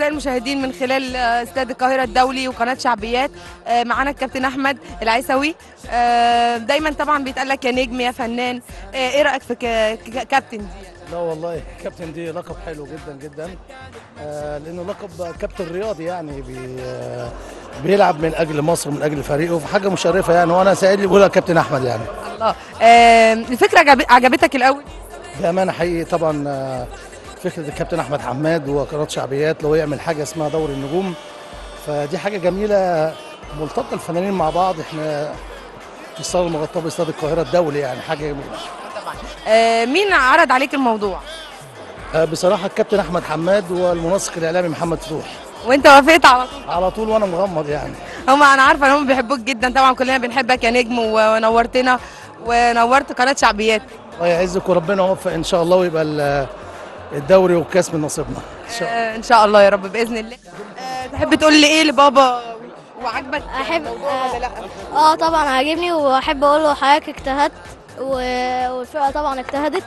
المشاهدين من خلال آه، استاد القاهرة الدولي وقناة شعبيات آه، معانا الكابتن أحمد العيسوي. آه، دايما طبعا بيتقال لك يا نجم يا فنان. إيه رأيك في كابتن؟ دي لا والله كابتن دي لقب حلو جدا جدا. لأنه لقب كابتن رياضي يعني بي بيلعب من أجل مصر ومن أجل فريقه. فحاجه مشرفة يعني وأنا سعيد لي بقولها كابتن أحمد يعني. الله. الفكرة عجب- عجبتك الأول؟ بأمانة حقيقي طبعا فكرة الكابتن أحمد حماد وقناه شعبيات لو يعمل حاجة اسمها دوري النجوم فدي حاجة جميلة. ملتقى الفنانين مع بعض إحنا في الصاله المغطاة باستاد القاهرة الدولي يعني حاجة جميلة. آه، مين عرض عليك الموضوع؟ آه بصراحة الكابتن أحمد حماد والمنسق الإعلامي محمد فتوح. وأنت وافقت على طول؟ على طول وأنا مغمض يعني. هم أنا عارفة إن هم بيحبوك جدا. طبعا كلنا بنحبك يا نجم ونورتنا ونورت قناة شعبيات. الله يعزك وربنا يوفق إن شاء الله ويبقى الدوري والكاس من نصيبنا. إن شاء الله. آه، إن شاء الله يا رب بإذن الله. آه، تحب تقول لي إيه لبابا؟ وعجبك احب الموضوع ولا لأ؟ آه طبعا عاجبني وأحب أقول له حضرتك اجتهدت و- والفرقة طبعا اجتهدت.